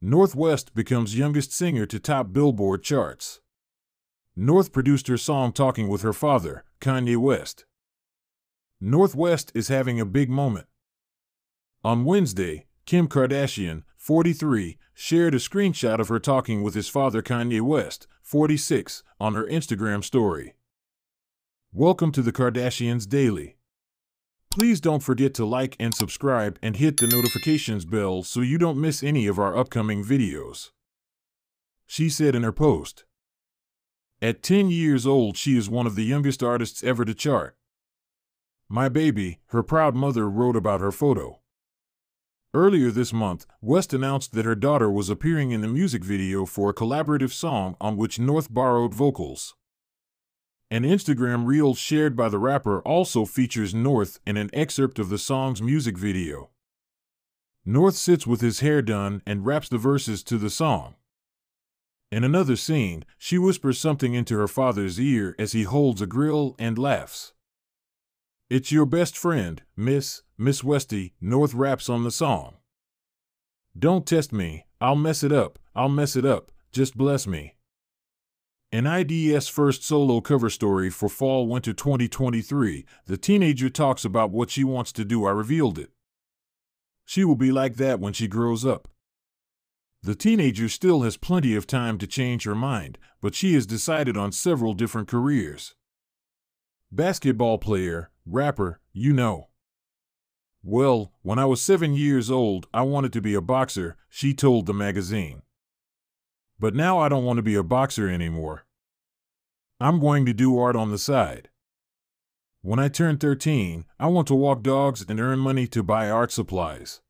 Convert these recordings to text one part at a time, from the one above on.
North West becomes youngest singer to top Billboard charts. North produced her song Talking with her father, Kanye West. North West is having a big moment. On Wednesday, Kim Kardashian, 43, shared a screenshot of her talking with his father Kanye West, 46, on her Instagram story. Welcome to the Kardashians Daily. Please don't forget to like and subscribe and hit the notifications bell so you don't miss any of our upcoming videos. She said in her post. At 10 years old, she is one of the youngest artists ever to chart. My baby, her proud mother wrote about her photo. Earlier this month, West announced that her daughter was appearing in the music video for a collaborative song on which North borrowed vocals. An Instagram reel shared by the rapper also features North in an excerpt of the song's music video. North sits with his hair done and raps the verses to the song. In another scene, she whispers something into her father's ear as he holds a grill and laughs. It's your best friend, Miss, Miss Westie, North raps on the song. Don't test me, I'll mess it up, I'll mess it up, just bless me. An i-D's first solo cover story for fall winter 2023, the teenager talks about what she wants to do. I revealed it. She will be like that when she grows up. The teenager still has plenty of time to change her mind, but she has decided on several different careers. Basketball player, rapper, you know. Well, when I was seven years old, I wanted to be a boxer, she told the magazine. But now I don't want to be a boxer anymore. I'm going to do art on the side. When I turn 13, I want to walk dogs and earn money to buy art supplies.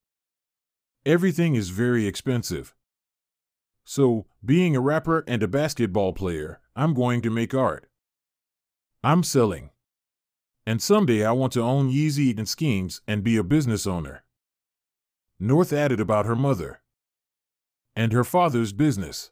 Everything is very expensive. So, being a rapper and a basketball player, I'm going to make art. I'm selling. And someday I want to own Yeezy and Skims and be a business owner. North added about her mother and her father's business.